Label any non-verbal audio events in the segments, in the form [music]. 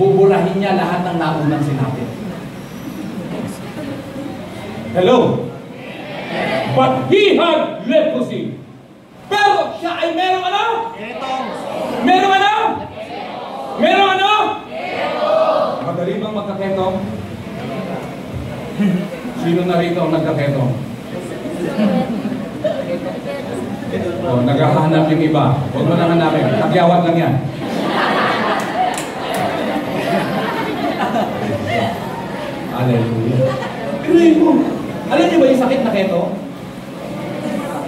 buburahin niya lahat ng naunang sinabi. Hello? But he had leprosy. Pero siya ay merong ano? Merong ano? Merong ano? Madali bang magkaketong? [laughs] Sino na rito ang nagkaketong? [laughs] Oh, naghahanap yung iba. Huwag mo nang hanapin. Tagyawat lang yan. Hallelujah. Pinuhin. Alam niyo ba yung sakit na keto?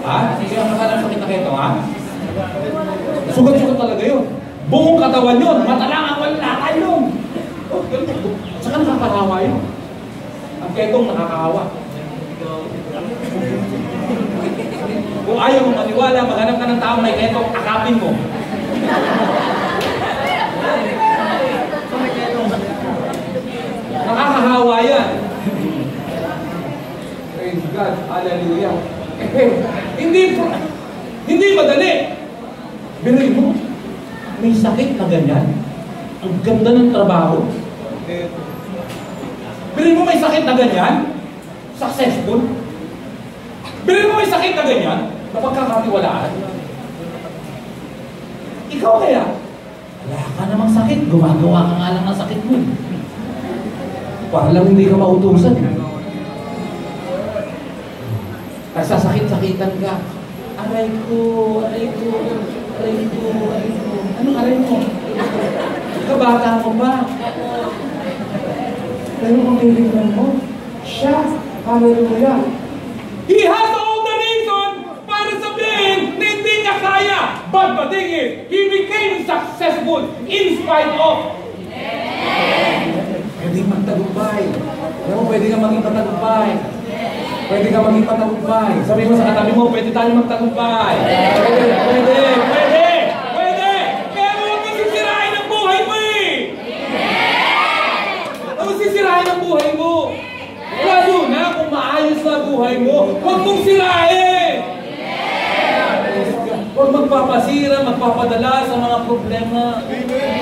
Ha? Sino ang nakala ng sakit na keto, ha? Sugat-sugat talaga yun. Buong katawan yun. Mata lang ang wala yun. Oh. Saka nakakahawa yun. Ang ketong nakakahawa. Kung ayaw mo maniwala, maghanap ka ng tao may ketong, akapin mo. Nakakahawa yan. Praise God. Hallelujah. [laughs] Hindi, hindi madali. Biruin mo, may sakit na ganyan. Ang ganda ng trabaho. Biruin mo may sakit na ganyan. Successful. Biruin mo may sakit na ganyan. Napagkakatiwalaan. Ikaw kaya, wala ka namang sakit. Gumagawa ka nga lang ng sakit mo. Para lang hindi ka mautusan. Nagsasakit-sakitan ka. Aray ko, aray ko, aray ko, aray ko. Anong aray mo? Kabata mo pa. Pero kung titignan mo, siya, hallelujah. He has all the reason para sabihin na hindi niya kaya. But the thing is, he became successful in spite of. Pwede magtagumpay. Alam mo, pwede ka maging matagumpay. Pwede ka maging matagumpay. Sabi mo sa katabi mo, pwede tayo magtagumpay. Pwede, pwede, pwede, pwede. Pero huwag mong sisirain ang buhay mo eh. Huwag mong sisirain ang buhay mo. Lalo na kung maayos na buhay mo, huwag mong sirain. Huwag magpapasira, magpapadala sa mga problema. Ang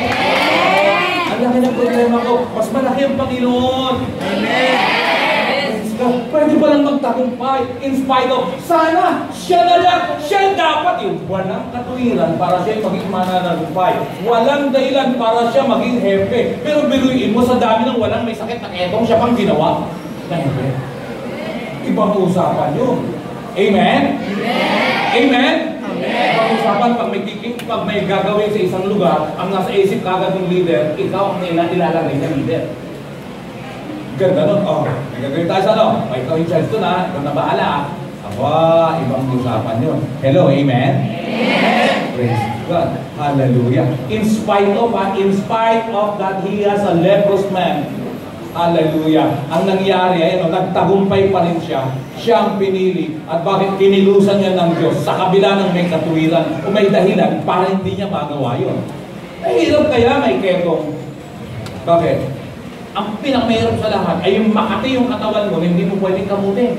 laki ng problema ko, mas malaki ang Panginoon. Praise God. Pwede ba lang magtagumpay in spite of, sana, siya na lang, siya dapat yung walang katuwiran para siya maging mananagumpay. Walang dahilan para siya maging hepe. Pero biruin mo sa dami ng walang may sakit na etong siya pang ginawa. Na hepe. Ibang usapan yun. Amen? Amen? Ibang usapan, pag may, pag may gagawin sa isang lugar, ang nasa isip kagad ng leader, ikaw ang nila ilalagay na leader. Ganda nun. Oh, may gagawin tayo sa ano? May ikaw yung chance doon ha. Ikaw na bahala ha. Aba, ibang usapan yun. Hello, amen? Amen! Praise God. Hallelujah. In spite of? In spite of that he has a leprous man. Hallelujah. Ang nangyari ay, no, nagtagumpay pa rin siya. Siya ang pinili. At bakit kinilusan niya ng Diyos sa kabila ng may katuwiran o may dahilan para hindi niya magawa yun. Mahirap kaya may ketong. Bakit? Ang pinakamahirap sa lahat ay yung makati yung katawan mo hindi mo pwedeng kamutin.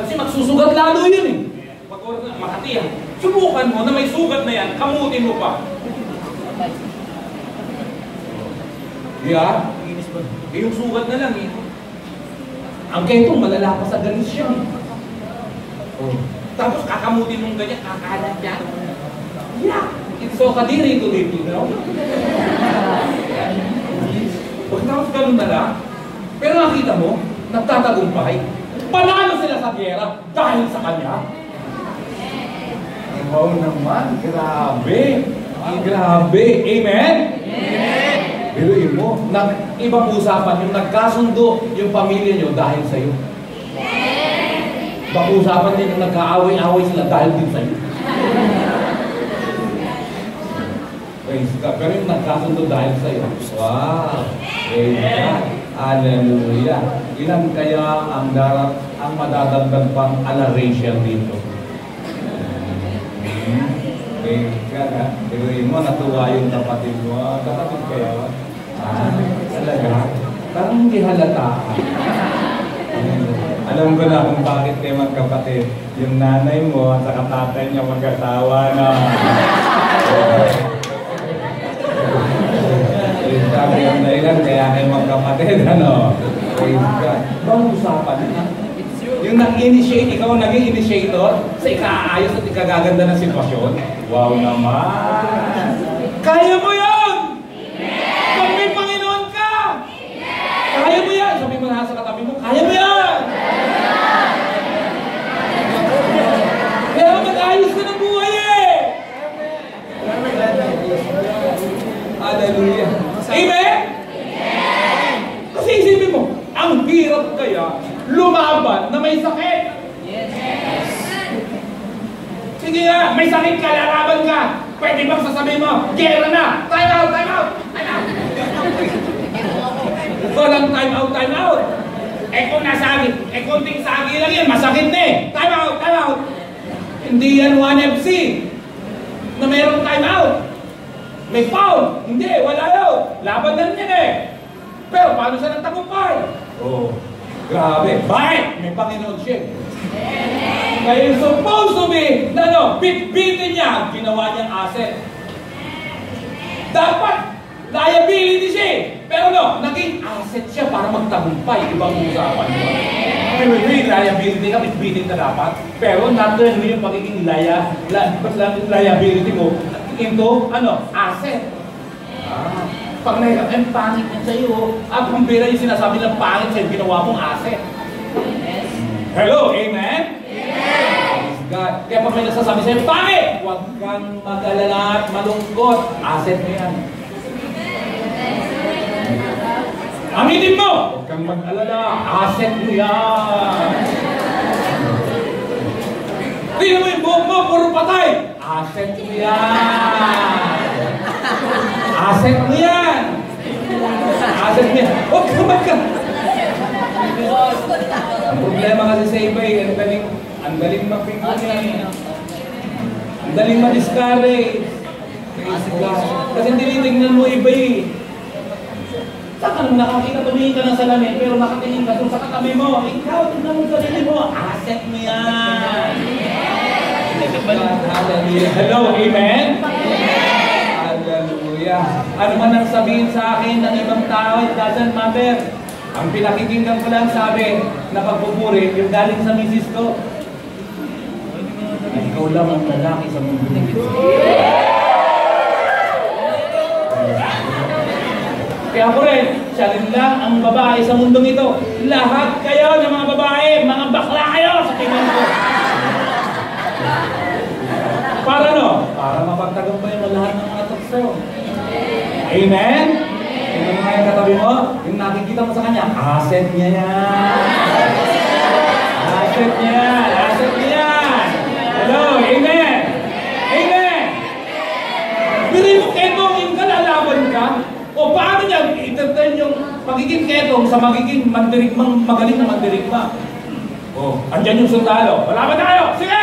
Kasi magsusugat lalo yun eh. Pag makati yan. Subukan mo na may sugat na yan, kamutin mo pa. Yeah? Eh, yung sugat na lang eh. Ang ketong malala sa galis siya. Oh. Tapos kakamutin mong ganyan, kakalat niya. Yeah! It's so kadiri to dito, you know? Pagkatapos ganun na lang, pero nakita mo, nagtatagumpay. Panalo sila sa gera dahil sa kanya. Wow naman, grabe. Grabe. Amen? Amen. Yun mo, nag, ibang usapan, yung nagkasundo yung pamilya nyo dahil sa iyo. Ibang usapan din yung nagkaaway-away sila dahil din sa iyo. [laughs] Praise God. Pero yung nagkasundo dahil sa iyo. Wow. Praise God. Hallelujah. Ilan kaya ang darat, ang madadagdag pang alarration dito? Hmm. Praise God. mo, natuwa yung kapatid mo. Ah, Kapatid kayo. Ah, talaga? Parang hindi halata. Alam ko na kung bakit kayo magkapatid. Yung nanay mo at saka tatay niya mag-asawa na. Sabi yung dahilan, kaya kayo magkapatid, ano? Praise God. Bang usapan na? Yung nag-initiate, ikaw ang naging initiator sa ikaayos at ikagaganda ng sitwasyon. Wow naman! Kaya mo yun! Pag may Panginoon ka! Kaya mo yan! Sabi mo na sa katabi mo, kaya mo yan! Kaya mag-ayos ka ng buhay eh! Hallelujah! Amen? Kasi isipin mo, ang hirap kaya lumaban na may sakit. Sige nga, may sakit ka, lalaban ka. Pwede bang sasabihin mo, gera na, time out, time out, out. Walang time out, time out. Eh kung nasagi, eh kunting sagi lang yan, masakit na eh. Time out, time out. Hindi yan 1FC na mayroong time out. May foul. Hindi, wala yun. Laban lang yan eh. Pero paano siya nagtagumpay? Oh, grabe. Bakit? May Panginoon siya. Kaya yung supposed to be, na no, bitbitin niya, ginawa niyang asset. Dapat, liability siya eh. Pero no, naging asset siya para magtagumpay. Ibang usapan mo. May liability ka, bitbitin ka dapat. Pero natin mo yung pagiging laya, la, liability mo into, ano, asset. Ah. Pag nahirap, eh, pangit yan sa'yo. At kung bira yung sinasabi ng pangit sa'yo, ginawa mong asset. Hello, amen? Praise God. Kaya pag may nagsasabi sa'yo, pangit! Huwag kang mag-alala at malungkot. Asset mo yan. Amitin mo! Huwag kang mag-alala. Asset mo yan. Tingnan mo yung buhok mo, puro patay. Asset mo yan. Asset mo yan. Asset mo yan. Huwag ka magka... Ang problema kasi sa iba eh, ang galing, ang galing mapingon yan. Ang galing ma-discourage. God. Kasi tinitingnan mo iba eh. Saan ka nung nakakita, tumingin ka ng salamin, pero nakatingin ka doon sa katabi mo. Ikaw, tingnan mo sa sarili mo. Asset mo yan. Hallelujah. Hello, amen? Hallelujah. Ano man ang sabihin sa akin ng ibang tao, it doesn't matter. Ang pinakikinggan ko lang sabi na pagpupuri, yung galing sa misis ko. Ikaw lang ang lalaki sa mundo. Kaya ako rin, siya rin lang ang babae sa mundong ito. Lahat kayo ng mga babae, mga bakla kayo sa tingin ko. Para no? Para mapagtagumpay mo lahat ng mga tukso. Amen? Tingnan mo nga yung katabi mo, yung nakikita mo sa kanya, asset niya yan. Asset niya. Asset niya. Hello? Amen? Bili mo ketong yung kalalaban ka, o paano niya i-turn yung pagiging ketong sa magiging mandirigmang, magaling na mandirigma? Oh, andyan yung sundalo. Wala ba tayo? Sige!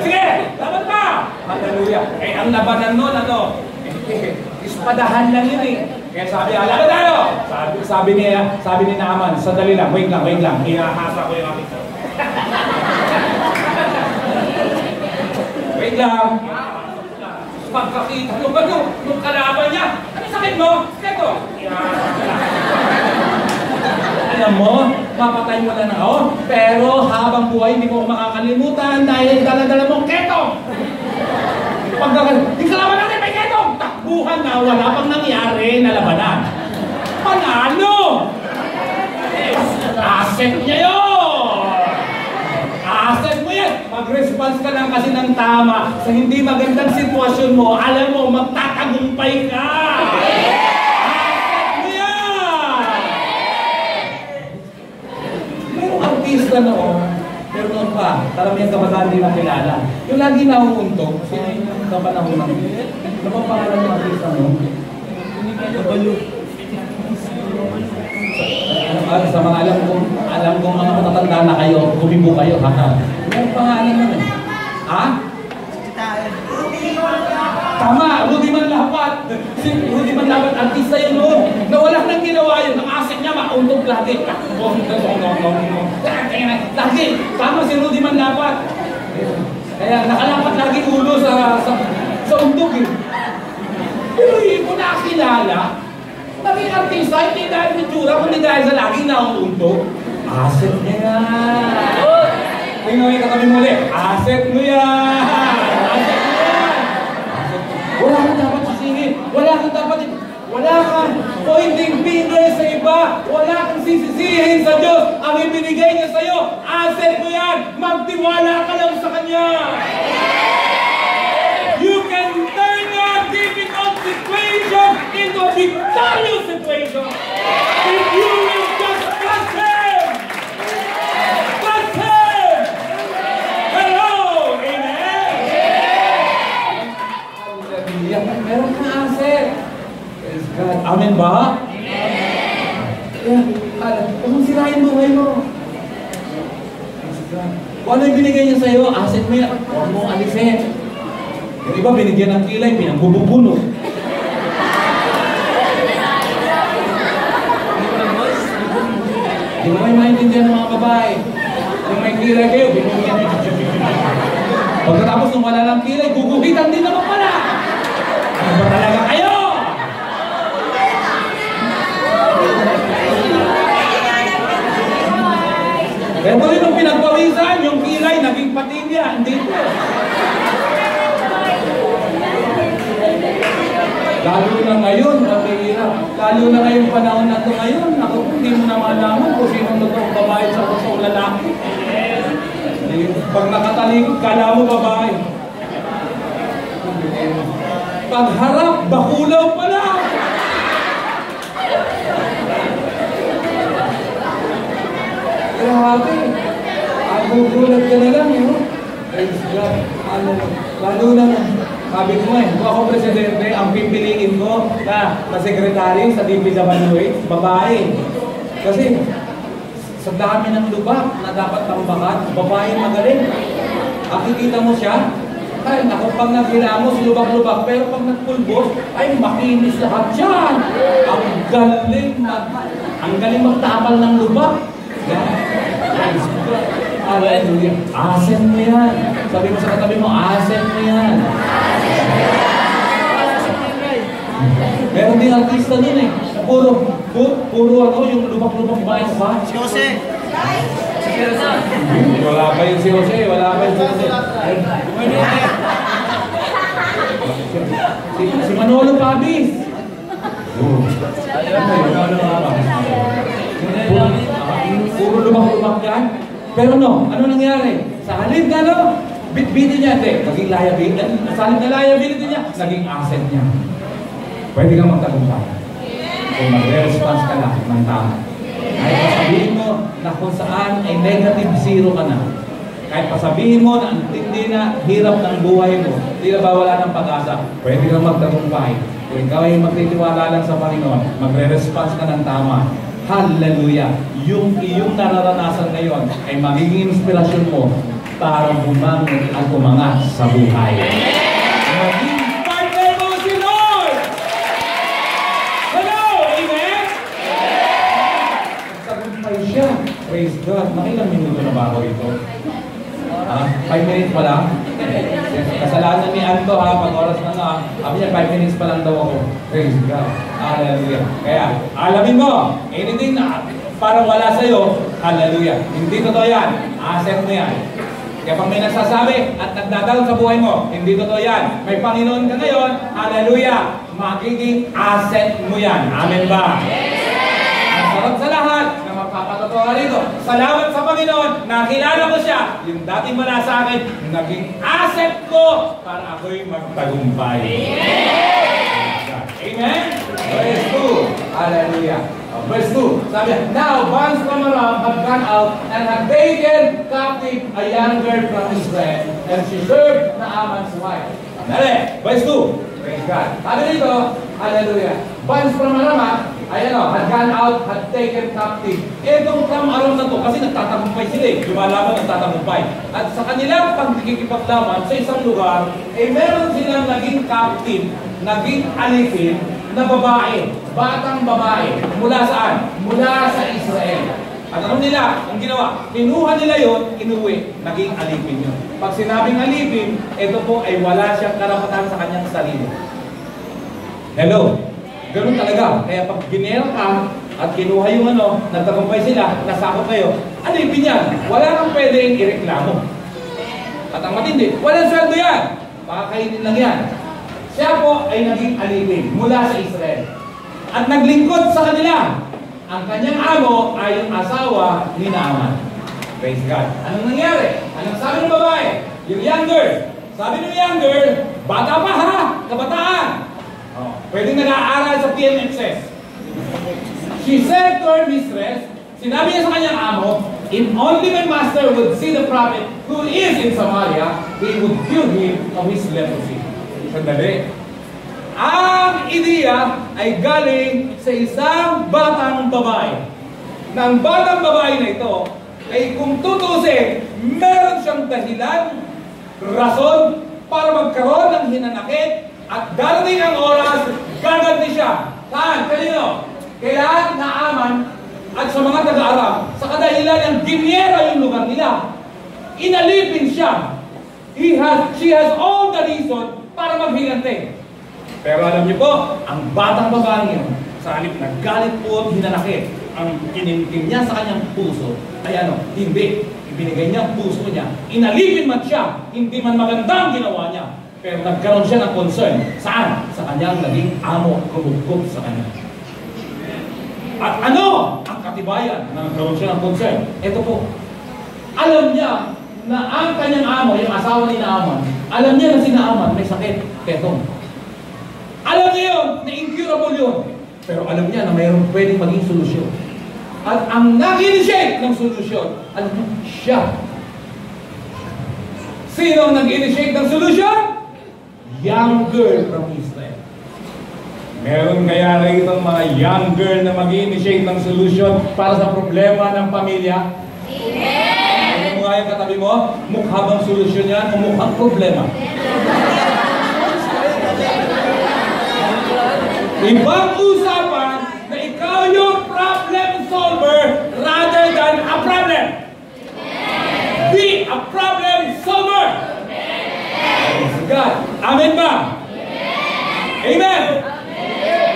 Sige, laban pa! Hallelujah. Eh, ang labanan nun, ano? [laughs] Ispadahan lang yun eh. Kaya sabi, ah, laban tayo! Sabi, sabi niya, sabi ni Naaman, sandali lang, wait lang, wait lang. Ihahasa ko yung aking [laughs] Wait lang. Pagkakita mo ba nung, nung kalaban niya? Ano sakit mo? Keto! Alam mo, mapatay mo na na ako, pero habang buhay hindi mo makakalimutan dahil dala-dala mong ketong. Pagkakas, yung kalaban natin may ketong! Takbuhan na wala pang nangyari na labanan. Panalo! Asset niya yun! Asset yan! Mag-response ka lang kasi ng tama sa hindi magandang sitwasyon mo, alam mo, magtatagumpay ka! Merong artista noon, pero noon pa, karamihan kabataan din na kilala. Yung lagi nahuuntog, sino yung kapanahon ng Ano bang pangalan ng artista noon? Kabalo. Ano, sa mga alam kong, alam kong mga matatanda na kayo, gumibo kayo, ha? Ano pangalan nun? Ha? Tama, Rudy Manlapat. Si Rudy Manlapat, artista yun noon. Na wala nang ginawa yun. Ang asset niya, mauntog lagi. Lagi. Tama si Rudy Manlapat. Kaya nakalapat lagi ulo sa sa, sa untog eh. Pero hindi ko nakilala Naging artista, hindi dahil sa tsura, kundi dahil sa laging nauunto. Asset niya yan. Yung katabi mo ulit. Asset mo. Asset mo yan. Wala kang dapat sisingin. Wala kang dapat wala kang pointing finger sa iba. Wala kang sisisihin sa Diyos. Ang ibinigay niya sa iyo, asset mo yan. Magtiwala ka lang sa Kanya. You can turn your difficult situation into a victorious situation. If you will just trust Him. Trust Him. Hello. Amen. Hallelujah. Meron kang asset. Praise God. Amen ba? Kaya, ala, huwag mong sirain mo. Praise God. Kung ano yung binigay niya sa'yo, asset mo yan. Huwag mong alisin. Yung iba, binigyan ng kilay, pinangbububuno. Di ba may maintindihan ng mga babae? Yung may kilay kayo, binigyan. Pagkatapos nung wala ng kilay, guguhitan din naman pala. Ano ba talaga kayo? Pero rin nung pinagpawisan, yung kilay, naging patilya, po. Lalo na ngayon, mabihira. Lalo na ngayong panahon na ito ngayon, ako, hindi mo na malaman kung sino totoong babae sa totoong lalaki. Eh, Pag nakatalikod, kala mo babae. Pag harap, bakulaw pala. Grabe. Ang gugulat ka na lang, no? Praise God. Ano, lalo na, sabi ko eh, kung ako presidente, ang pipiliin ko na na sekretary sa DPWH, babae. Kasi, sa dami ng lubak na dapat tambakan, babae magaling. Nakikita mo siya, ay, naku, pag naghilamos, lubak-lubak. Pero pag nagpulbos, ay, makinis lahat yan. Ang galing mag... Ang galing magtapal ng lubak. God. Hallelujah. Asset mo yan. Sabi mo sa katabi mo, asset mo yan. Meron din artista nun eh. Puro, puro, puro ano, yung lubak-lubak ba? ba? Si Jose. Wala pa yun si Jose, wala pa yun si Jose. Si, si Manolo Pabis. Oh. Manolo Pabis. Puro, puro lubak-lubak yan. Pero no, ano nangyari? Sa halip na no, bitbitin niya, hindi, naging liability. Sa halip na liability niya, naging asset niya. Pwede kang magtagumpay. Kung mag-response ka lang ng tama. Kahit pasabihin mo na kung saan ay negative zero ka na. Kahit pasabihin mo na ang tindi na hirap ng buhay mo, na ba wala ng pag-asa, pwede kang magtagumpay. Kung ikaw ay magtitiwala lang sa Panginoon, magre-response ka ng tama. Hallelujah! Yung iyong nararanasan ngayon ay magiging inspirasyon mo para bumangon at umangat sa buhay. Maging partner mo si Lord! Hello! Amen? Nagtagumpay siya. Praise God. Makilang minuto na ba ako ito? Ha? Five minutes pa lang? Kasalanan ni Anto ha, pag oras na nga. Sabi niya, five minutes pa lang daw ako. Praise God. Hallelujah. Kaya, alamin mo, anything na parang wala sa'yo, hallelujah. Hindi totoo yan. Asset mo yan. Kaya pag may nagsasabi at nagdadalon sa buhay mo, hindi totoo yan. May Panginoon ka ngayon, hallelujah. Magiging asset mo yan. Amen ba? Ang sarap sa ka rito. Salamat sa Panginoon, nakilala ko siya. Yung dating wala sa akin, naging asset ko para ako'y magtagumpay. Amen? Verse 2. Hallelujah. Uh, verse 2. Sabi Now, bonds from Aram have gone out and have taken captive a young girl from Israel and she served Naaman's wife. Dali. Verse 2. Praise God. Sabi dito, Hallelujah. Bonds from Aram? Ayan o, had gone out, had taken captive. Itong from Aram na to, kasi nagtatagumpay sila eh. Lumalaban, nagtatagumpay. At sa kanilang pagkikipaglaban sa isang lugar, eh meron silang naging captive, naging alipin, na babae, batang babae, mula saan? Mula sa Israel. At alam nila, ang ginawa, kinuha nila yon, inuwi, naging alipin yun. Pag sinabing alipin, ito po ay wala siyang karapatan sa kanyang sarili. Hello? Ganun talaga. Kaya pag ginera ka at kinuha yung ano, nagtagumpay sila, nasakot kayo, alipin yan. Wala kang pwedeng ireklamo. At ang matindi, walang sweldo yan. Pakakainin lang yan. Siya po ay naging alipin mula sa Israel. At naglingkod sa kanila. Ang kanyang amo ay yung asawa ni Naaman. Praise God. Anong nangyari? Anong sabi ng babae? Yung younger. Sabi ng younger, bata pa ha, nag-aaral sa PMXS. She said to her mistress, sinabi niya sa kanyang amo, if only my master would see the prophet who is in Samaria, he would cure him of his leprosy. Sandali. Ang ideya ay galing sa isang batang babae. Nang batang babae na ito, ay kung tutusin, meron siyang dahilan, rason, para magkaroon ng hinanakit at darating ang oras, gaganti siya. Saan? Kanino? Kaya naaman at sa mga taga-Aram, sa kadahilan ng ginyera yung lugar nila, inalipin siya. He has, she has all the reason para maghigante. Pero alam niyo po, ang batang babae yun, sa halip na galit po at hinanakit, ang kinimkim niya sa kanyang puso, ay ano, hindi. Ibinigay niya ang puso niya. Inalipin man siya, hindi man magandang ginawa niya. Pero nagkaroon siya ng concern. Saan? Sa kanyang naging amo, kumugkog sa kanya. At ano ang katibayan na nagkaroon siya ng concern? Ito po. Alam niya na ang kanyang amo, yung asawa ni Naaman, alam niya na si Naaman may sakit, ketong. Alam niya yun, na incurable yun. Pero alam niya na mayroong pwedeng maging solusyon. At ang nag-initiate ng solusyon, alam mo, siya. Sino ang nag-initiate ng solusyon? Young girl from Israel. Meron kaya rito mga young girl na mag-initiate ng solusyon para sa problema ng pamilya? Amen! Ano mo nga yung katabi mo? Mukha bang solusyon yan o mukhang problema? Ibang usapan na ikaw yung problem solver rather than a problem. Be a problem solver. Praise God. Amen ba? Amen.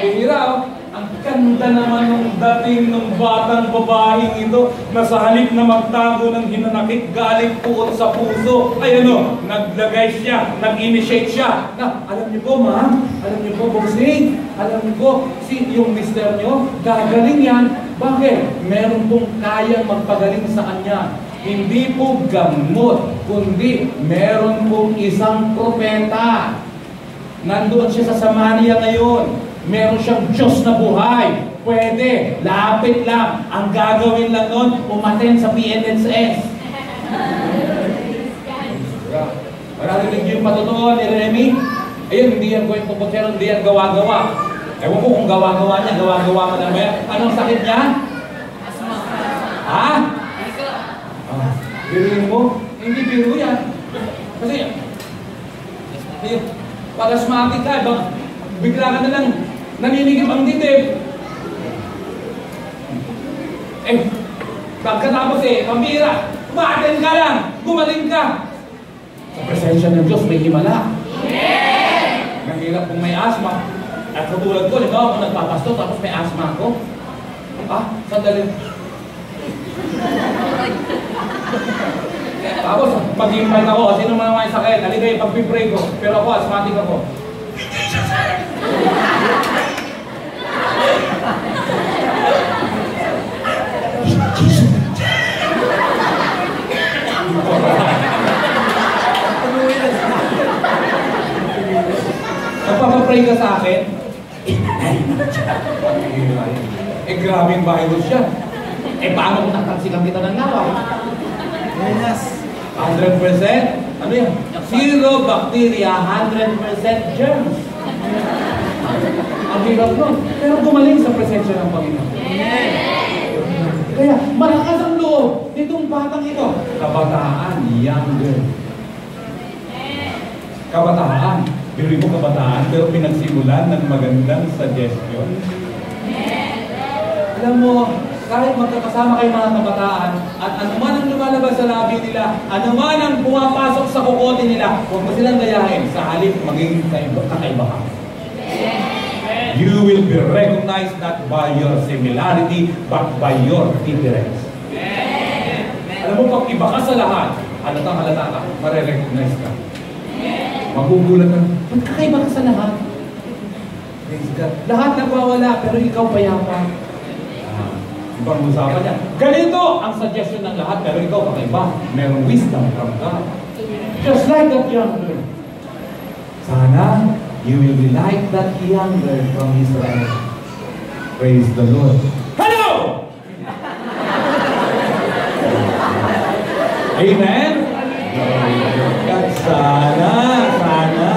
Bihira, oh. ang ganda naman ng dating ng batang babaeng ito na sa halip na magtago ng hinanakit galing puot sa puso. Ay ano, naglagay siya, nag-initiate siya. Na, alam niyo po ma'am, alam niyo po bossing, alam niyo po, si yung mister niyo, gagaling yan. Bakit? Meron pong kayang magpagaling sa kanya. Hindi po gamot, kundi meron pong isang propeta. Nandoon siya sa Samaria ngayon. Meron siyang Diyos na buhay. Pwede. Lapit lang. Ang gagawin lang nun, umaten sa PNSS. Mararinig niyo yung patutuan ni Remy? Ayun, hindi yan kwento po pero hindi yan gawa-gawa. Ewan ko kung gawa-gawa niya, gawa-gawa mo na ba yan? Anong sakit niya? Ha? Biruin mo? Hindi biro yan. Kasi, ayun, pag asthmatic ka, bang, bigla ka na lang naninigip ang dibdib. Eh, pagkatapos eh, pambira, umaaten ka lang, gumaling ka. Sa presensya ng Diyos, may himala. Amen! Mahirap kung may asma. At katulad ko, ba, kung nagpapasto, tapos may asma ako. Ah, sandali. [laughs] Tapos, pag-invite ako, sino man may sakit, halika yung pag-pray ko. Pero ako, asthmatic ako. Nagpapapray ka sa akin, eh, grabe yung virus siya. Eh, paano kung natansikan kita ng naway? Yes. 100%? Ano yan? Zero bacteria, 100% germs. Ang hirap nun. Pero gumaling sa presensya ng Panginoon. Kaya malakas ang loob nitong batang ito. Kabataan, young girl. Kabataan. Bili mo kabataan, pero pinagsimulan ng magandang suggestion. Alam mo, kahit magkakasama kayo mga kabataan, at anuman ang lumalabas sa labi nila, anuman ang pumapasok sa kukote nila, huwag mo silang gayahin sa halip maging kaiba- kakaiba ka. You will be recognized not by your similarity, but by your difference. Alam mo, pag iba ka sa lahat, halatang halata ka, marirecognize ka. Magugulat ka, ba't kakaiba ka sa lahat? Praise God. Lahat nagwawala, pero ikaw payapa. Ibang usapan niya. Ganito ang suggestion ng lahat, pero ikaw kakaiba. Merong wisdom from God. Just like that young girl. Sana, you will be like that young girl from Israel. Praise the Lord. Hello! Amen? God, sana, sana,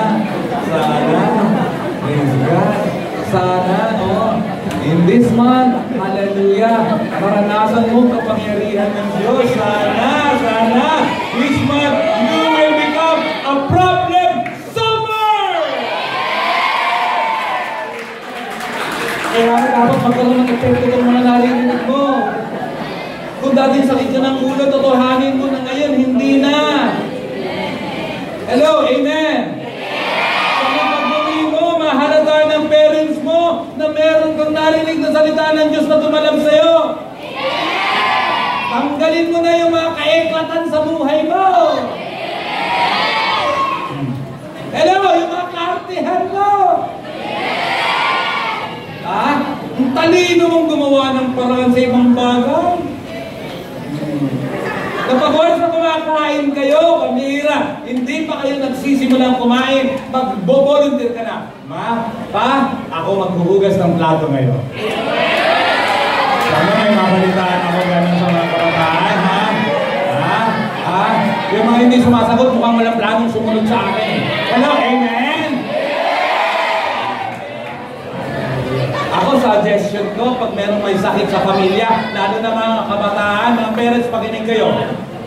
sana, praise God, sana, oh, in this month, hallelujah, maranasan mo kapangyarihan ng Diyos, sana, sana, this month, you will become a problem solver! Kaya dapat magkaroon ng epekto kung mga narinig mo. Kung dating sakit ka ng ulo, totohanin mo na ngayon, hindi na. Hello, amen. Salita ng Diyos na tumalab sa'yo. Tanggalin mo na yung mga kaeklatan sa buhay mo. Hello, yung mga kaartihan mo. Ha? Ang talino mong gumawa ng paraan sa ibang bagay. Kapag once na kumakain kayo, kamira, hindi pa kayo nagsisimulang kumain, mag-volunteer ka na. Ma, pa, ako maghuhugas ng plato ngayon. Sana may mabalitaan ako ganun sa mga kabataan, ha? Ha? Ha? Yung mga hindi sumasagot, mukhang walang planong sumunod sa akin. Hello, amen? Ako, suggestion ko, pag merong may sakit sa pamilya, lalo na mga kabataan, mga parents, pakinig kayo.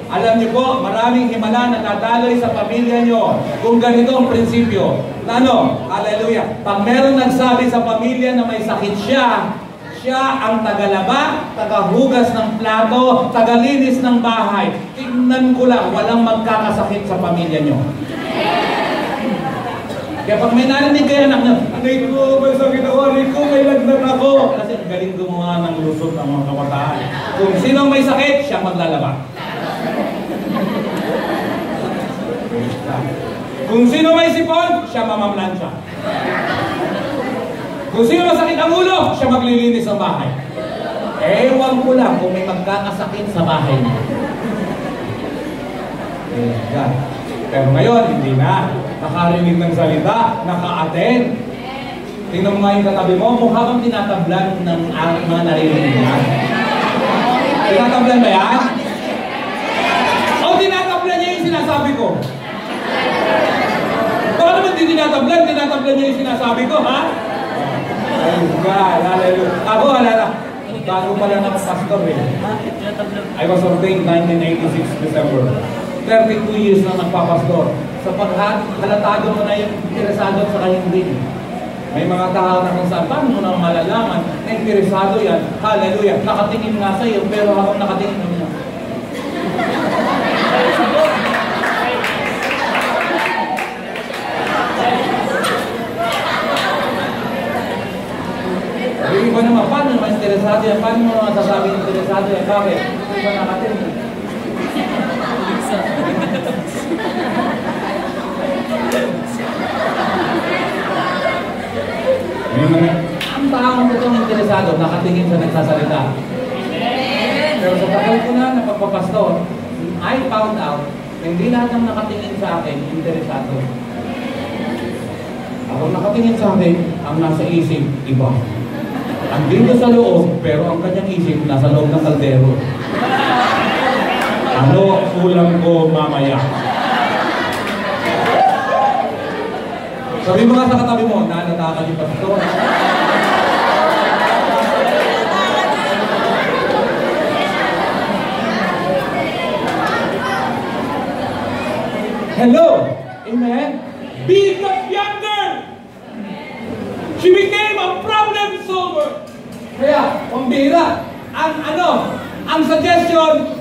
Alam niyo po, maraming himala na nadaloy sa pamilya niyo kung ganito ang prinsipyo. Ano? Hallelujah. Pag meron nagsabi sa pamilya na may sakit siya, siya ang tagalaba, tagahugas ng plato, tagalinis ng bahay. Tingnan ko lang, walang magkakasakit sa pamilya niyo. Kaya pag may narinig kayo anak na, Aray ko, may sakit ako, aray ko, may lagnat ako. Kasi ang galing gumawa ng lusot ng mga kabataan. Kung sino may sakit, siya maglalaba. Kung sino may sipon, siya mamamlansya. Kung sino masakit ang ulo, siya maglilinis ng bahay. Ewan ko lang kung may magkakasakit sa bahay mo. Eh, God. Pero ngayon, hindi na. Nakarinig ng salita, naka-attend. Tingnan mo nga yung katabi mo, mukha bang tinatablan ng mga naririnig niya? Tinatablan ba yan? O tinatablan niya yung sinasabi ko? Di tinatablan, tinatablan niya yung sinasabi ko, ha? Praise God, hallelujah. Ako, halala, bago pa lang ako pastor eh. I was ordained 1986 December. 32 years na nagpapastor. Sa paghat, halatado mo na yung interesado sa kanyang din. May mga tao na kung saan, paano mo na malalaman na interesado yan? Hallelujah. Nakatingin nga sa iyo, pero habang nakatingin naman niya. Yung iba naman, paano naman interesado yan? Paano mo naman sasabi interesado yan? Bakit? Iba. Yung mga, ang taong totoong interesado, nakatingin sa nagsasalita. Pero sa tagal ko na napagpapastor, I found out na hindi lahat ng nakatingin sa akin, interesado. Ako nakatingin sa akin, ang nasa isip, iba. Ang dito sa loob, pero ang kanyang isip, nasa loob ng kaldero. Ano ulam ko mamaya? Sabi mo nga sa katabi mo, nanataka ni Pastor. Hello! Amen? Be that younger! She became a problem solver. Kaya, pambira, ang ano, ang suggestion,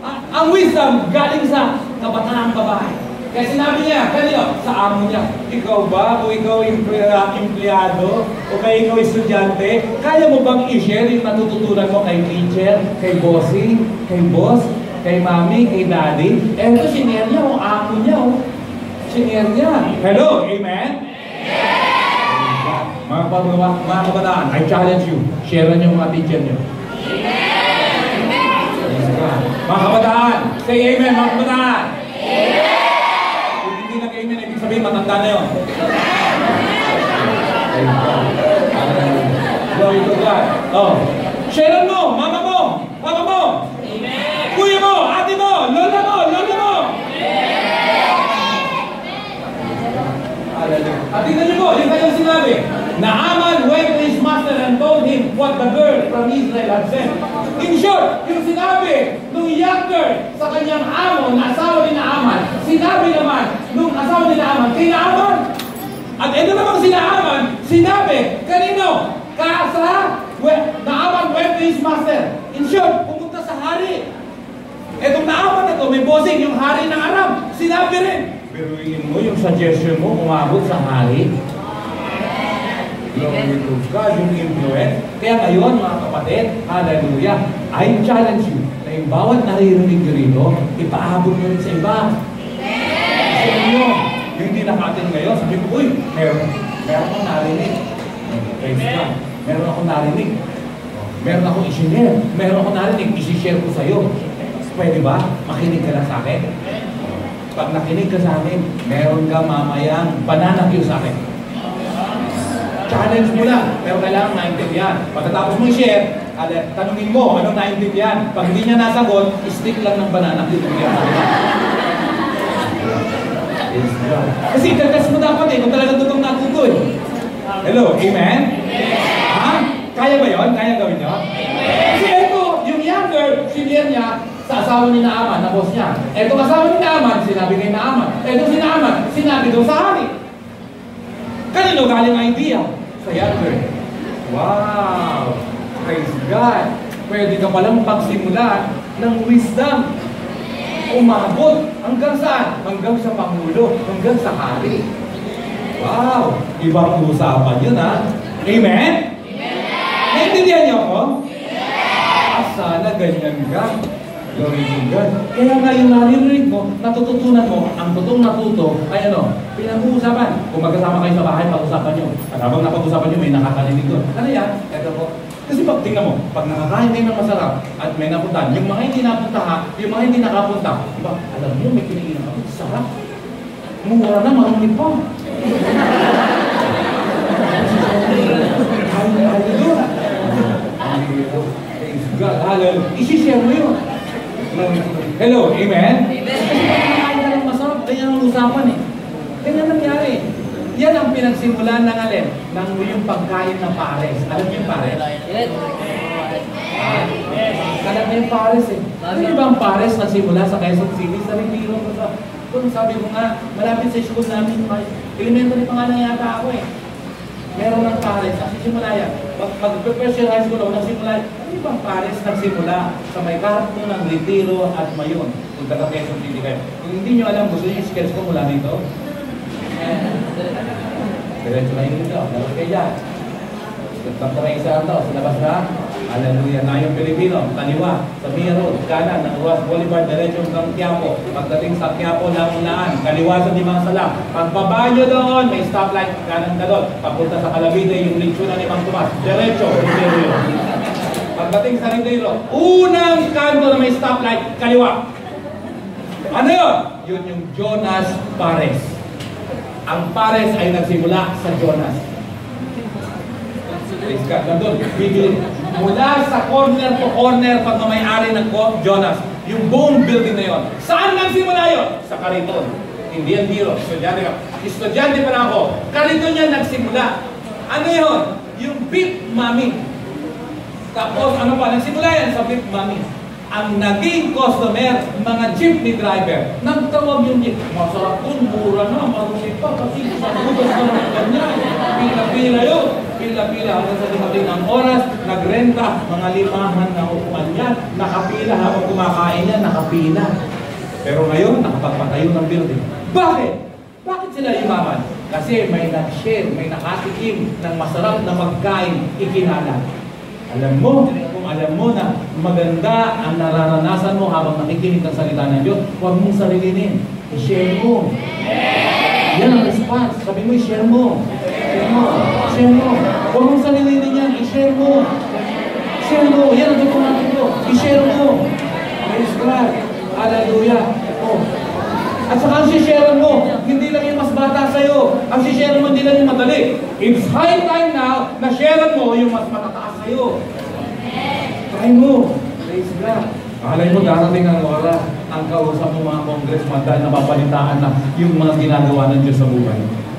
ang, ang wisdom galing sa kabataang babae. Kaya sinabi niya, kanino? Sa amo niya. Ikaw ba, kung ikaw empleyado, o kaya ikaw estudyante, kaya mo bang i-share yung natututunan mo kay teacher, kay bossing, kay boss, kay mami, kay daddy? Eh, ito, sinare niya, o amo niya, o. Sinare niya. Hello, amen? Mga pagbawa, mga kabataan, I challenge you, share niyo mga teacher niyo. Mga kabataan, say amen, mga kabataan. Kung hindi nag-amen, ibig sabihin matanda na yun. Glory to God. Oh. Share mo, mama mo, papa mo, kuya mo, ate mo, lola mo, lola mo. Hallelujah. At tingnan niyo po, yung kanyang sinabi, Naaman went to his master and told him what the girl from Israel had said. In short, yung sinabi nung younger sa kanyang amo na asawa ni Naaman, sinabi naman nung asawa ni Naaman kay Naaman. At ito namang si Naaman, sinabi, kanino? Kaasa? We- Naaman went to his master. In short, pumunta sa hari. Etong Naaman na to, may bossing yung hari ng Aram. Sinabi rin, Biruin mo yung suggestion mo umabot sa hari. Glory to God, yung influence. Kaya ngayon, mga kapatid, hallelujah, I challenge you na yung bawat naririnig nyo rito, ipaabot nyo rin sa iba. Sa inyo, yung hindi ngayon, sabi ko, uy, meron, meron akong narinig. Praise God. Meron akong narinig. Meron akong i-share. Meron akong narinig, isi-share ko sa'yo. Pwede ba? Makinig ka lang sa akin. Pag nakinig ka sa akin, meron ka mamayang banana cue sa akin. Challenge mo lang, pero kailangan naintindihan. Pagkatapos mo i-share, tanungin mo, anong naintindihan? Pag hindi niya nasagot, stick lang ng banana God. Kasi itatest mo dapat eh, kung talagang totoong natuto eh. Hello, amen? Ha? Kaya ba yon? Kaya gawin nyo? Kasi ito, yung younger, senior niya, sa asawa ni Naaman, na boss niya. Ito asawa ni Naaman, sinabi kay Naaman. Ito si Naaman, sinabi doon sa hari. Kanino galing idea? Sa younger. Wow! Praise God! Pwede ka palang pagsimulan ng wisdom. Umabot hanggang saan? Hanggang sa Pangulo, hanggang sa hari. Wow! Ibang usapan yun ha? Amen? Naintindihan niyo ako? Ah, sana ganyan ka. To God. Kaya nga yung naririnig mo, natututunan mo, ang totoong natuto ay ano, pinag-uusapan. Kung magkasama kayo sa bahay, pag-usapan nyo. At habang napag-usapan nyo, may nakakarinig doon. Ano yan? Ito po. Kasi pag tingnan mo, pag nakakain kayo ng masarap at may napuntahan, yung mga hindi napunta ha, yung mga hindi nakapunta, diba, alam mo, may kinikinig ako, sarap. Mura na, marami pa. [laughs] Hallelujah. Praise God. Hallelujah. Isishare mo yun. Hello, amen? Kaya ka ng masarap, ganyan ang usapan eh. Ganyan nangyari. Yan ang pinagsimulan ng alin, ng yung pagkain ng pares. Alam niyo yung pares? Alam niyo yung pares eh. Ano ba ang pares na simula sa Quezon City? Sa Retiro ko sa... Kung sabi ko nga, malapit sa school namin, elementary pa nga na yata ako eh. Meron ng pares, nagsisimula yan. Pag mag-prepare siya high school ako, nagsimula yan. Ano bang pares nagsimula sa may kaharap mo ng Retiro at Mayon? Kung taga Quezon City kayo. Kung hindi nyo alam, gusto nyo skills ko mula dito? Diretso na yun dito. Dapat kayo dyan. Nagpunta na isa to, sa labas na. Hallelujah. Na yung Pilipino, kaliwa, sa Mia Road, kanan, ng Roas Boulevard, diretso hanggang Quiapo. Pagdating sa Quiapo, Lamunaan, kaliwa sa Dimang Salam. Pagbaba nyo doon, may stoplight, kanan ka doon. Papunta sa Calavite, yung na ni Mang Tomas. Diretso, Retiro. Pagdating sa Retiro, unang kanto na may stoplight, kaliwa. Ano yun? Yun yung Jonas Pares. Ang Pares ay nagsimula sa Jonas. Praise God. Nandun, bibili. Mula sa corner to corner, pag may-ari ng Jonas, yung buong building na yon. Saan nagsimula yon? Sa Cariton. Hindi yan biro. Estudyante ka. Estudyante pa lang ako. Cariton yan nagsimula. Ano yon? Yung beef mami. Tapos ano pa, nagsimula yan sa beef mami. Ang naging customer, mga jeepney driver, nagtawag yung jeep. Masarap dun, mura na, marumi pa, kasi sa butas na ng ganyan. Pila-pila yun. Pila-pila hanggang sa dumating ang oras, nagrenta, mga limahan na upuan yan. Nakapila habang kumakain yan, nakapila. Pero ngayon, nakapagpatayo ng building. Bakit? Bakit sila yumaman? Kasi may nag-share, may nakatikim ng masarap na pagkain ikinalat. Alam mo, kung alam mo na maganda ang nararanasan mo habang nakikinig ng salita ng Diyos, huwag mong sarilinin. I-share mo. Yan ang response. Sabi mo, i-share mo. Share mo. Share mo. Huwag mong sarilinin yan. I-share mo. Share mo. Yan ang natin ko. I-share mo. Praise God. Hallelujah. Oh. At saka ang sishare mo, hindi lang yung mas bata sa'yo. Ang sishare mo, hindi lang yung madali. It's high time now na share mo yung mas matataas sa'yo. Try mo. Praise God. Alay mo, darating ang oras ang kausap mo mga congressman dahil napapalitaan na yung mga ginagawa ng Diyos sa buhay.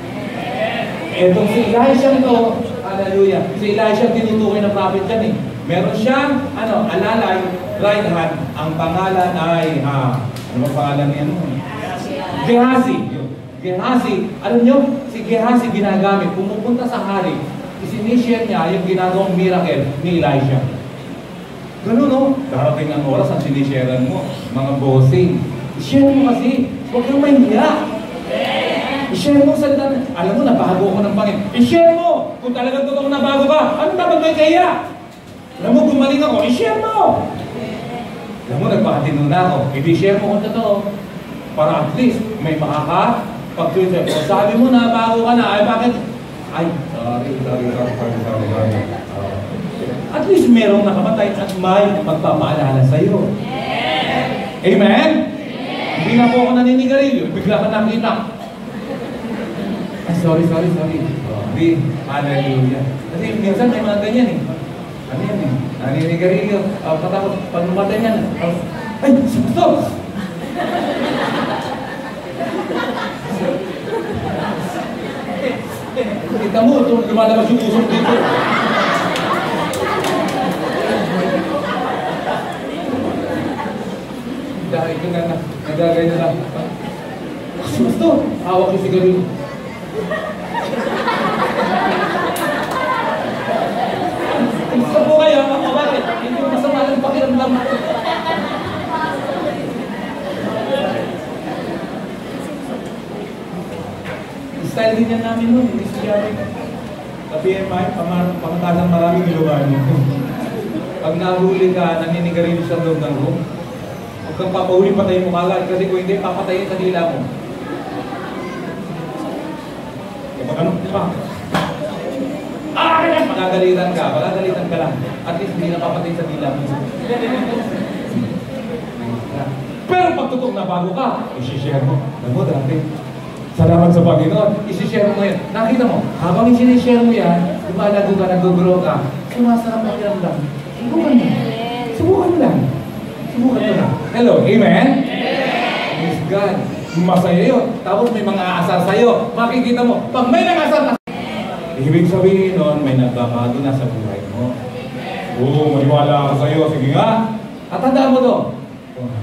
Etong si Elisha to, hallelujah, si Elisha tinutukoy na prophet yan. Meron siyang, ano, alalay, right hand, ang pangalan ay, ah, ano ba pangalan niya? Ano? Gehazi. Gehazi, alam nyo, si Gehazi ginagamit, pumupunta sa hari, isinishare niya yung ginagawang miracle ni Elisha. Ganun no? Darating ang oras ang sinisharean mo, mga bossing. I-share mo kasi, huwag kang mahiya. I-share mo sa alam mo, nabago ko ng Panginoon. I-share mo! Kung talagang totoo nabago ka, ano dapat may kaya? Alam mo, gumaling ako, i-share mo! Alam mo, nagpakatino na ako. I-share mo kung totoo. Para at least, may makaka pag-tweet sa'yo. Sabi mo na, bago ka na, ay bakit? Ay, sorry, sorry, sorry, sorry, sorry, sorry. Uh, at least merong nakamatay at may magpapaalala sa'yo. Amen? Hindi na po ako naninigarilyo. Bigla ka nakita. Ay, sorry, sorry, sorry. Hindi. Hallelujah. Kasi minsan may mga ganyan eh. Ano yan eh? Naninigarilyo. Uh, patapos, pag lumatay yan, uh, ay, stop! Kita ito lumalabas yung usok dito. Dahil ko na, nagagay na lang. Mas to, hawak yung sigarilyo. Gusto po kayo, ako bakit? Hindi ko masama ng pakiramdam. Style din yan namin nun, hindi siya Sa PMI, pamatasan maraming ilugan mo. Pag nahuli ka, naninigarilyo sa loob ng room, huwag kang papahuli, patayin mo kagad. Kasi kung hindi, papatayin sa dila mo. Kapag ano, pa. Ah! Magagalitan ka, magagalitan ka lang. At least hindi napapatay sa dila mo. Pero pag totoo na bago ka, isi-share mo. Alam mo, dati, salamat sa Panginoon, isi-share mo yan. Nakita mo, habang isi-share mo yan, lumalago ka, nag-grow ka, sumasarap ang kiramdam. Subukan mo. Subukan mo lang. Subukan mo lang. Hello, amen? Praise God. Masaya yun. Tapos may mga aasar sa'yo. Makikita mo, pag may nag-asar na, ibig sabihin nun, may nagbabago na sa buhay mo. Oo, maniwala ako sa'yo. Sige nga. At tandaan mo to,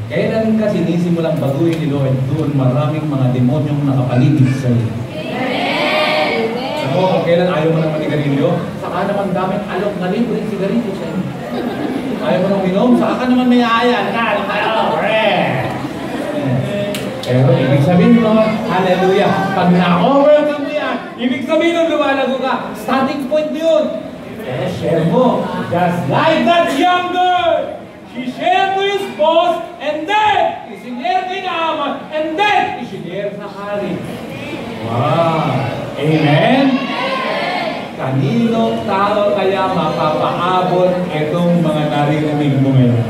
kailan ka sinisimulang baguhin ni Lord, doon maraming mga demonyong nakapaligid sa iyo. Ano, kailan ayaw mo ng manigarilyo, saka naman daming alok na libre sigarilyo sa iyo. Ayaw mo nang minom, saka ka naman may aya. Kano tayo, Pero ibig sabihin mo, hallelujah, pag na-overcome mo yan, ibig sabihin nung lumalago ka, starting point mo yun. Pero share mo, just like that young girl, She shared to his boss, and then, isinare kay Naaman, and then, isinare sa hari. Wow! Amen? Kaninong tao kaya mapapaabot itong mga naririnig mo ngayon?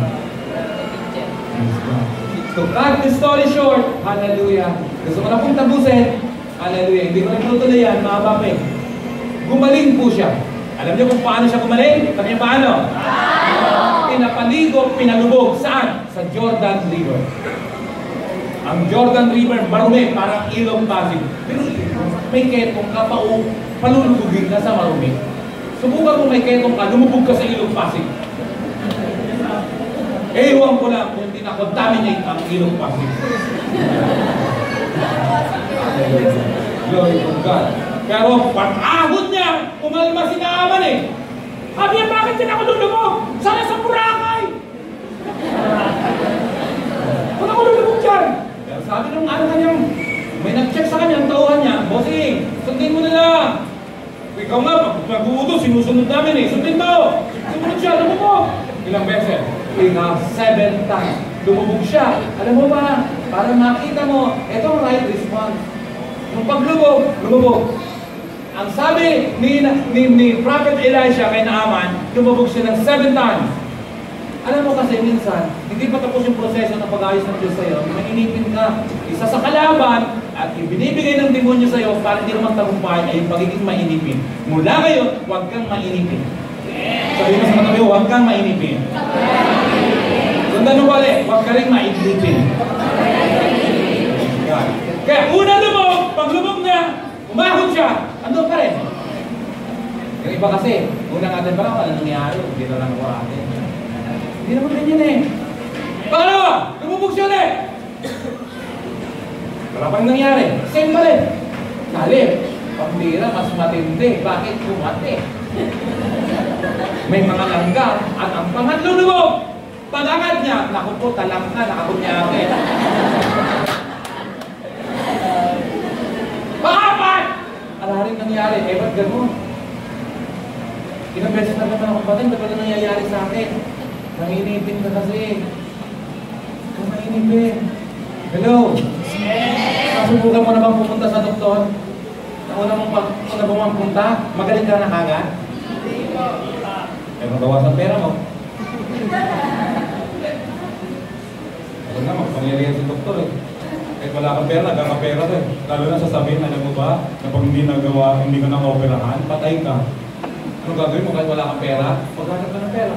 To cut the story short, hallelujah. Gusto ko na pong tabusin, hallelujah. Hindi ko nagtutuloy yan, mga pape. Gumaling po siya. Alam niyo kung paano siya gumaling? Sabi niyo paano? Pinapaligo, pinalubog. Saan? Sa Jordan River. Ang Jordan River, marumi, parang ilong pasig. Pero may ketong ka, pau, palulubugin ka sa marumi. Subukan mo may ketong ka, lumubog ka sa ilong pasig. Ewan ko lang kung hindi na-contaminate ang ilong pasig. Glory to God. Pero pag-ahon niya, umalma si Naaman eh. Sabi niya, bakit ako lulubog? Sana sa Boracay! Ba't ako lulubog dyan? Pero sabi nung ano kanyang May nag-check sa kanya, ang tauhan niya, bossing, sundin mo na lang. Ikaw nga, pag nag-uutos, sinusunod namin eh. Sundin mo! Sumunod siya, lumubog! Ilang beses? Ika, seven times. Lumubog siya. Alam mo ba, para makita mo, ito ang right response. Nung paglubog, lumubog. Ang sabi ni, ni, ni Prophet Elisha kay Naaman, lumubog siya ng seven times. Alam mo kasi minsan, hindi pa tapos yung proseso ng pag-ayos ng Diyos sa'yo, mainipin ka. Isa sa kalaban at ibinibigay ng demonyo sa'yo para hindi naman tagumpay ay pagiging mainipin. Mula ngayon, huwag kang mainipin. Sabi mo sa katabi, huwag kang mainipin. Sundan mo pala, huwag ka rin mainipin. Yan. Kaya una lumog, pag lumog na, umahon siya, andun pa rin. Yung iba kasi, unang atin pa lang, wala nangyari, hindi na lang ako atin. Hindi naman ganyan eh. Pangalawa, lumubog siya ulit. Wala pang nangyari. Same pa rin. Kalip, pambira, mas matindi. Bakit kumate? May mga langga at ang pangatlo lumog. Pag-angat niya, naku po, talang na, nakakunyake. Pangapat! Ala rin nangyari, eh ba't ganun? Ilang beses na naman ako batang, dapat na nangyayari sa akin. Nanginipin ka kasi. Kung mainipin. Hello? Nasubukan mo na bang pumunta sa doktor? Nauna mong pag una mo mang punta? Magaling ka na kagad? Eh, mabawasan pera mo. Ano na, magpangyarihan si doktor eh. Kahit wala kang pera, nagkakapera ka eh. Lalo na sasabihin, alam mo ba, na pag hindi nagawa, hindi ka nang-operahan, patay ka. Ano gagawin mo kahit wala kang pera? Paghanap ka ng pera.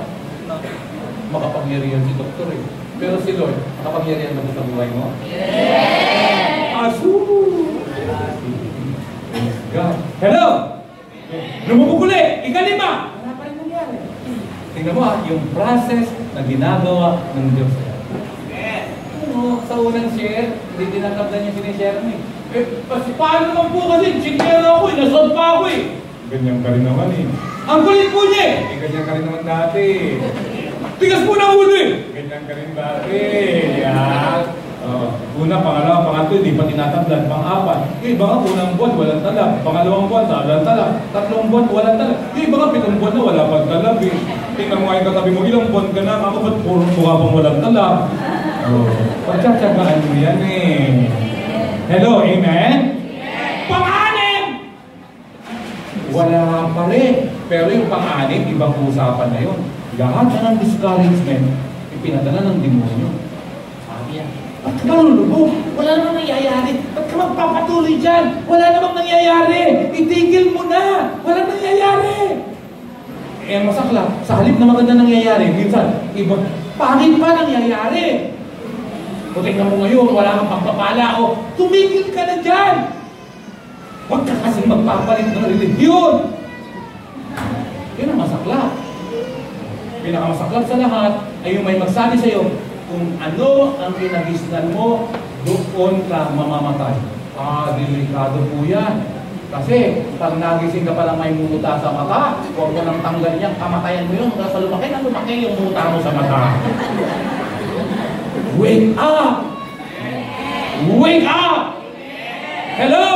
Makapangyarihan si doktor eh. Pero si Lord, makapangyarihan ba sa buhay mo? Yes! Asu! Praise God. Hello! Lumubog uli! Ikalima! Wala pa rin nangyari. Tingnan mo ha, yung process na ginagawa ng Diyos. Ano, sa unang share, hindi tinatablan niya sinishare mo eh. Eh, kasi paano naman po kasi, chinkera ako eh, nasod pa ako eh. Ganyan ka rin naman eh. Ang kulit po niya eh. Eh, ganyan ka rin naman dati. Tigas po ng ulo eh. Ganyan ka rin dati. Yan. Oh, una, pangalawa, pangatlo, hindi pa tinatablan. Pang-apat, yung iba nga unang buwan, walang talab. Pangalawang buwan, walang talab. Tatlong buwan, walang talab. Yung iba nga pitong buwan na wala pang talab eh. Tingnan mo nga yung katabi mo, ilang buwan ka na, ako ba't puro mukha pang walang talab? Oh, pagtsatsagaan mo yan eh. Hello, amen? Pang-anim! Wala pa rin. Pero yung pang-anim, ibang usapan na yun. Lahat na ng discouragement, ipinadala ng demonyo. Sabi yan, ba't ka malulubog? Wala namang nangyayari. Ba't ka magpapatuloy dyan? Wala namang nangyayari. Itigil mo na. Wala nangyayari. Eh, masakla. Sa halip na maganda nangyayari, minsan, iba, pangit pa nangyayari. O tingnan mo ngayon, wala kang pagpapala. O, tumigil ka na dyan. Huwag ka kasing magpapalit ng religiyon. Yun ang masakla. Pinakamasaklap sa lahat ay yung may magsabi sa iyo, kung ano ang kinagisnan mo, doon ka mamamatay. Ah, delikado po yan. Kasi pag nagising ka palang may muta sa mata, huwag mo nang tanggal yan, kamatayan mo yun. Sa lumaki na lumaki yung muta mo sa mata. Wake up! Wake up! Hello!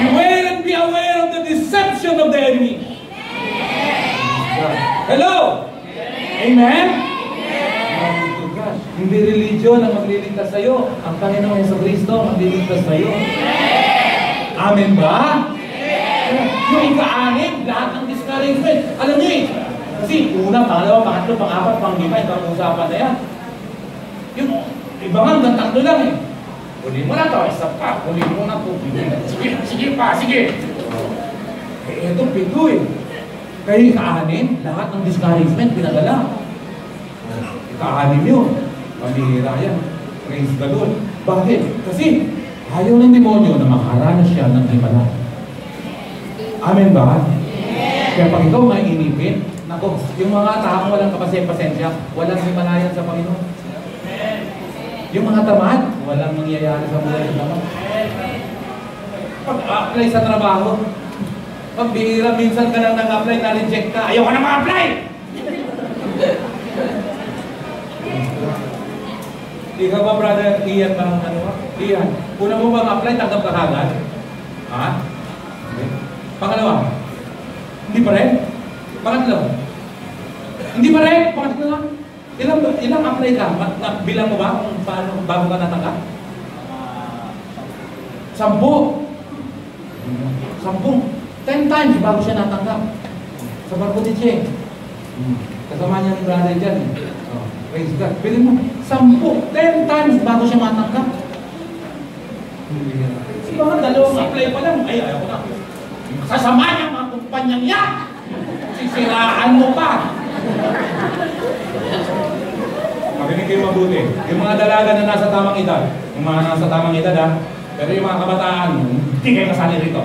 Beware and be aware of the deception of the enemy. Hello! Amen? Religion ang magliligtas sa'yo. Ang Panginoon sa Kristo ang magliligtas sa'yo. Amen ba? Yung ika-anim, lahat ng discouragement. Alam niyo eh, kasi una, pangalawa, pangatlo, pangapat, panglima, ibang usapan na yan. Yung iba nga, hanggang tatlo lang eh. Huli mo na to, isa pa, huli mo na to. Sige, sige pa, sige. Eh, ito, pito eh. Kaya ika-anim, lahat ng discouragement, pinadala. Ika-anim yun. Pamihira yan. Praise the Lord. Bakit? Kasi ayaw ng demonyo na makaranas siya ng himala. Amen ba? Kaya pag ikaw may inipin, nako, yung mga taong walang kapasensya, walang himalayan sa Panginoon. Yung mga tamad, walang nangyayari sa buhay ng tamad. Pag-apply sa trabaho, pambihira, minsan ka lang nang-apply, na-reject ka, ayaw ka na ma-apply! [laughs] Di ba, brother, Ian, ba? Ano? Ian, Una mo bang apply, tanggap ka kagad? Ha? Hindi. Pangalawa, hindi pa rin? Pangatlo, hindi pa rin? Pangatlo lang? Ilang, ilang apply ka? Bilang mo ba kung paano, bago ka natanggap? Sampu. Sampu. Ten times bago siya natanggap. Sa Barbudiche. Kasama niya ng brother dyan. Oh, praise God. Pili mo, sampu. Ten times bago siya matanggap. Kasi mga dalawang apply pa lang. Ay, ayaw ko na. Sasama niya mga kumpanyang yan. Sisiraan mo pa. Makinig kayo mabuti. Yung mga dalaga na nasa tamang edad, yung mga nasa tamang edad ha, pero yung mga kabataan, hindi kayo kasali rito.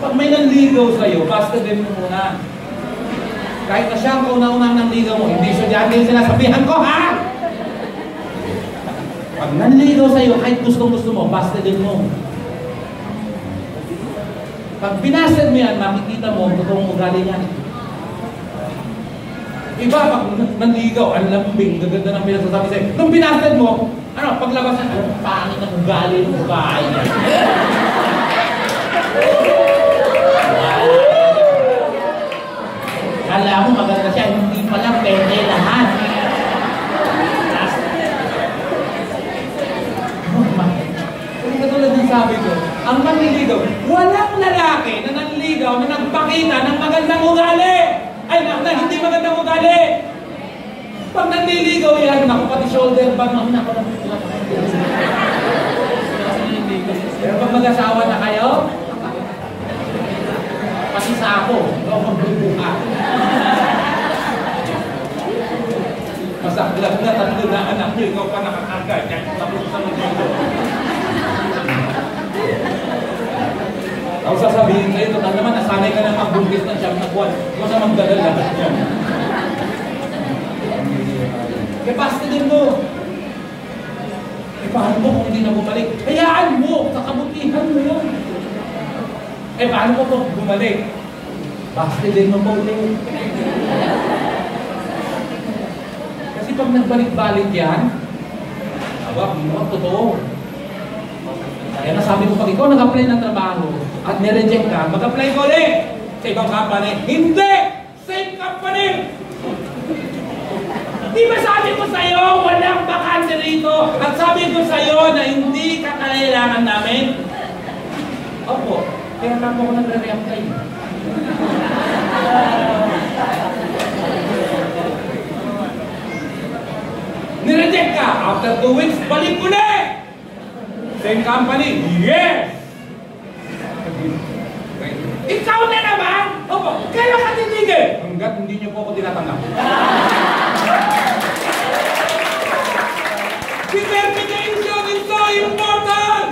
Pag may nanligaw sa'yo, basta din mo muna. Kahit na siya ang kauna-una ng ligaw mo, hindi dyan yung sinasabihan ko, ha? Pag nanligaw sa'yo, kahit gustong-gusto mo, basta din mo. Pag binasad mo yan, makikita mo ang totoong ugali niya. Iba, pag nanligaw, ang lambing, gaganda ng pinasasabi sa'yo. Nung binasad mo, ano, paglabas na, ano, pangit ang ugali ng babae niya. Kala mo maganda siya, hindi pala pwede lahat. Kasi katulad ng sabi ko, ang manliligaw, walang lalaki na nanligaw na nagpakita ng magandang ugali. Ay, na, na hindi magandang ugali. Pag nanliligaw yan, naku, pati shoulder bag, naku, naku, naku. Pero pag mag-asawa na kayo, pati sa ako, no, magbubuka. Masaklat na tatlo na anak niyo, ikaw pa nakakagay. Tapos sa mga Ako sasabihin sa'yo, total naman, nasanay ka na magbuntis ng siyam na buwan. Huwag na yan. Kaya basta din mo. Paano mo kung hindi na bumalik? Hayaan mo, sa kabutihan mo yun. Eh, paano mo kung bumalik? Basta din mo ulit. Kasi pag nagbalik-balik yan, aba, mo, totoo. Kaya nasabi ko, pag ikaw nag-apply ng trabaho at nireject ka, mag-apply ko ulit sa ibang company. Hindi! Same company! Di ba sabi ko sa'yo, walang vacancy rito? At sabi ko sa'yo na hindi ka kailangan namin? Opo, kaya lang ako nagre-reapply. Nireject ka. After two weeks, balik ulit! Same company? Yes! Ikaw na naman! Opo, kailan ka titigil? Hanggat hindi niyo po ako tinatanggap. [laughs] Determination is so important!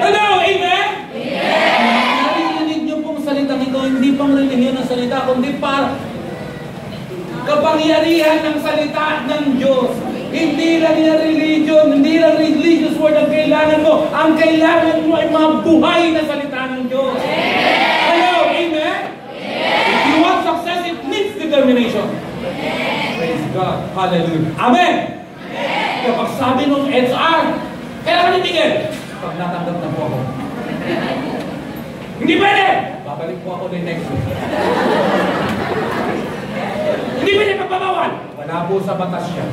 Hello, amen? Narinig niyo pong salitang ito, hindi pang relihiyon ng salita, kundi para kapangyarihan ng salita ng Diyos. Hindi lang yan religion, hindi lang religious word ang kailangan mo. Ang kailangan mo ay mga buhay na salita ng Diyos. Hello, amen? If you want success, it needs determination. Praise God. Hallelujah. Amen. Kapag sabi nung HR, kailangan nitigil. Pag natanggap na po ako. Hindi pwede! Babalik po ako din next week. [laughs] Hindi pwede pagbabawal. Wala po sa batas siya.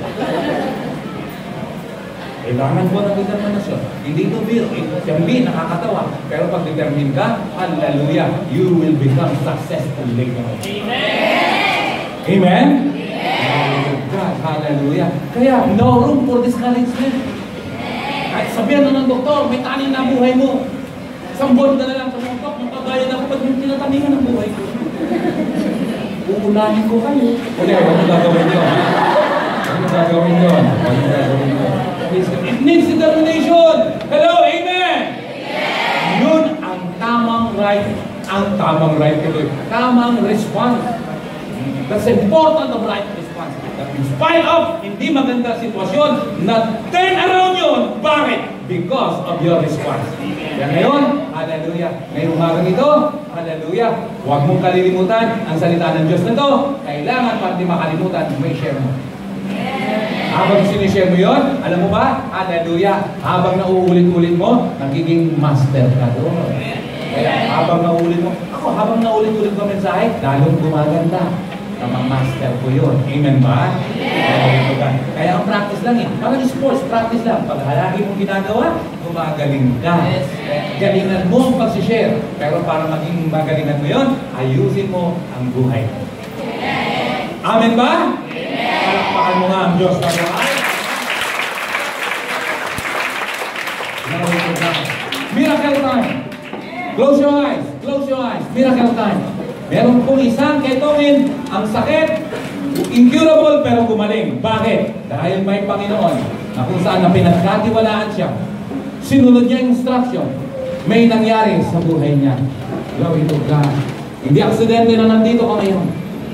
Kailangan po ng determinasyon. Hindi ito biro. Siyempre, nakakatawa. Pero pag determine ka, hallelujah, you will become successful later. Amen? Amen? God, hallelujah. Kaya, no room for discouragement. Kahit sabihan na ng doktor, may tanin na buhay mo. Isang buwan ka na lang magkagaya na ako pag yung tinataningan ng buhay ko. Uunahin ko kayo. Hindi, huwag mo gagawin yun. Huwag mo gagawin yun. Huwag mo gagawin yun. It needs determination. Hello, amen? Yun ang tamang right. Ang tamang right tuloy. Tamang response. That's important of right response. That in spite of hindi maganda sitwasyon, na turn around yun. Bakit? Because of your response. Kaya ngayon, hallelujah. Ngayong umaga ito, hallelujah. Huwag mong kalilimutan ang salita ng Diyos na to. Kailangan para di makalimutan, may share mo. Habang sinishare mo yun, alam mo ba? Hallelujah. Habang nauulit-ulit mo, nagiging master ka doon. Kaya habang nauulit mo, ako habang nauulit-ulit ko mensahe, lalong gumaganda. Tamang master ko yun. Amen ba? Kaya, kaya ang practice lang eh. Parang sports, practice lang. Pag halagi mong ginagawa, gumagaling ka. Galingan mo ang pagsishare. Pero para maging magalingan mo yun, ayusin mo ang buhay. Amen ba? Palakpakan mo nga ang Diyos buhay. Miracle time. Close your eyes. Close your eyes. Miracle time. Meron pong isang ketongin, ang sakit, incurable pero gumaling. Bakit? Dahil may Panginoon na kung saan na pinagkatiwalaan siya. Sinunod niya instruction. May nangyari sa buhay niya. Glory to God. Hindi aksidente na nandito ka ngayon.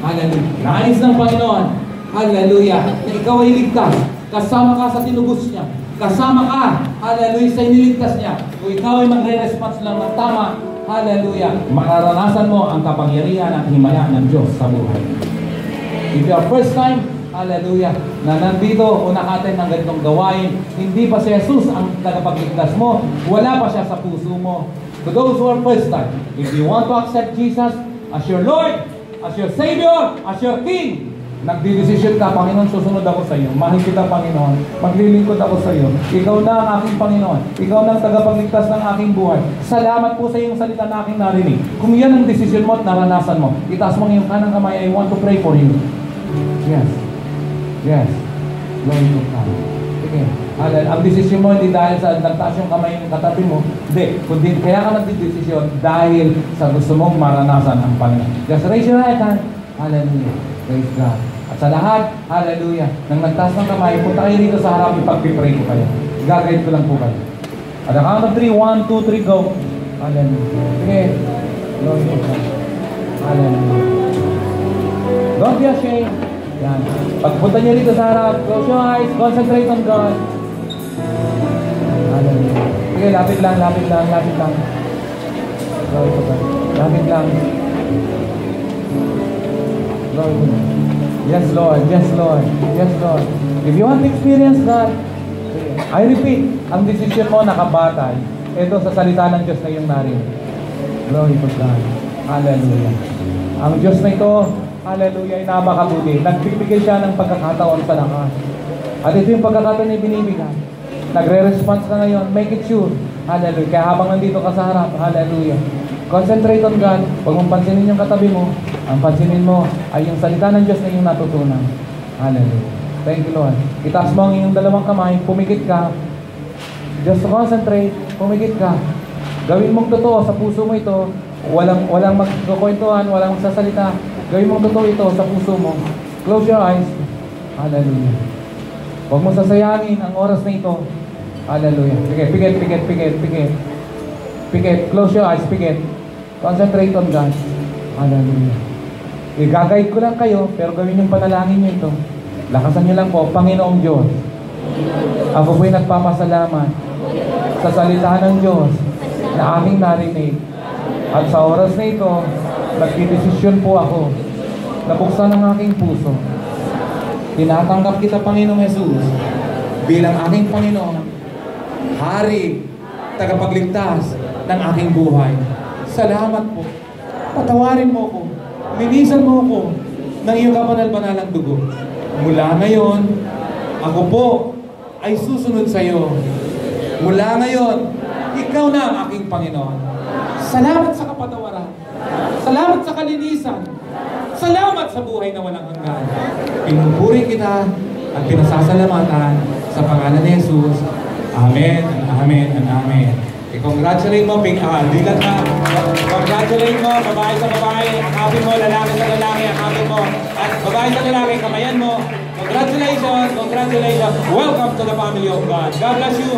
Hallelujah. Nais ng Panginoon. Hallelujah. Na ikaw ay ligtas. Kasama ka sa tinubos niya. Kasama ka. Hallelujah. Sa iniligtas niya. Kung ikaw ay magre-response lang ng tama, Hallelujah. Mararanasan mo ang kapangyarihan at himaya ng Diyos sa buhay. If you are first time, Hallelujah, na nandito o nakatin ng ganitong gawain, hindi pa si Jesus ang tagapagligtas mo, wala pa siya sa puso mo. To those who are first time, if you want to accept Jesus as your Lord, as your Savior, as your King, Nagdidesisyon ka, Panginoon, susunod ako sa iyo. Mahal kita, Panginoon. Maglilingkod ako sa iyo. Ikaw na ang aking Panginoon. Ikaw na ang tagapagligtas ng aking buhay. Salamat po sa iyong salita na aking narinig. Kung yan ang desisyon mo at naranasan mo, itaas mo ang iyong kanang kamay. I want to pray for you. Yes. Yes. Glory to God. Sige. Alal, ang desisyon mo hindi dahil sa nagtaas yung kamay ng katabi mo. Hindi. Kundi kaya ka nagdidesisyon dahil sa gusto mong maranasan ang Panginoon. Just raise your right hand. Hallelujah. Praise God. At sa lahat, hallelujah, nang nagtaas ng kamay, punta kayo dito sa harap, ipag-pray ko kayo. Gagayad ko lang po kayo. At ang count of 3, 1, 2, 3, go. Hallelujah. Sige. God. Hallelujah. Don't be ashamed. Yan. Pagpunta niyo dito sa harap, close your eyes, concentrate on God. Hallelujah. Sige, lapit lang, lapit lang, lapit lang. Glory to God. Lapit lang. Glory to God. Yes, Lord. Yes, Lord. Yes, Lord. If you want to experience God, I repeat, ang decision mo nakabatay. Ito sa salita ng Diyos na iyong narinig. Glory to God. Hallelujah. Ang Diyos na ito, hallelujah, ay napakabuti. Nagbibigay siya ng pagkakataon sa lakas. At ito yung pagkakataon na binibigay. Nagre-response ka ngayon, make it sure. Hallelujah. Kaya habang nandito ka sa harap, hallelujah. Concentrate on God. Huwag mong pansinin yung katabi mo. Ang pansinin mo ay yung salita ng Diyos na iyong natutunan. Hallelujah. Thank you, Lord. Itaas mo ang iyong dalawang kamay, pumikit ka. Just concentrate, pumikit ka. Gawin mong totoo sa puso mo ito. Walang walang magkukwentuhan, walang magsasalita. Gawin mong totoo ito sa puso mo. Close your eyes. Hallelujah. Huwag mo sasayangin ang oras na ito. Hallelujah. Sige, pikit, pikit, pikit, pikit. Pikit. Close your eyes, pikit. Concentrate on God. Hallelujah. I-guide ko lang kayo, pero gawin yung panalangin nyo ito. Lakasan nyo lang po, Panginoong Diyos. Ako po'y nagpapasalamat sa salita ng Diyos na aming narinig. At sa oras na ito, nagdidesisyon po ako na buksan ang aking puso. Tinatanggap kita, Panginoong Jesus, bilang aking Panginoon, Hari, tagapagligtas ng aking buhay. Salamat po. Patawarin mo ko. Linisan mo ko ng iyong kapanal-banalang dugo. Mula ngayon, ako po ay susunod sa iyo. Mula ngayon, ikaw na ang aking Panginoon. Salamat sa kapatawaran. Salamat sa kalinisan. Salamat sa buhay na walang hanggan. Pinupuri kita at pinasasalamatan sa pangalan ni Jesus. Amen, amen, amen. I-congratulate mo, Ping, ah, dilat na. Congratulate mo, babae sa babae, akapin mo, lalaki sa lalaki, akapin mo. At babae sa lalaki, kamayan mo. Congratulations, congratulations. Welcome to the family of God. God bless you.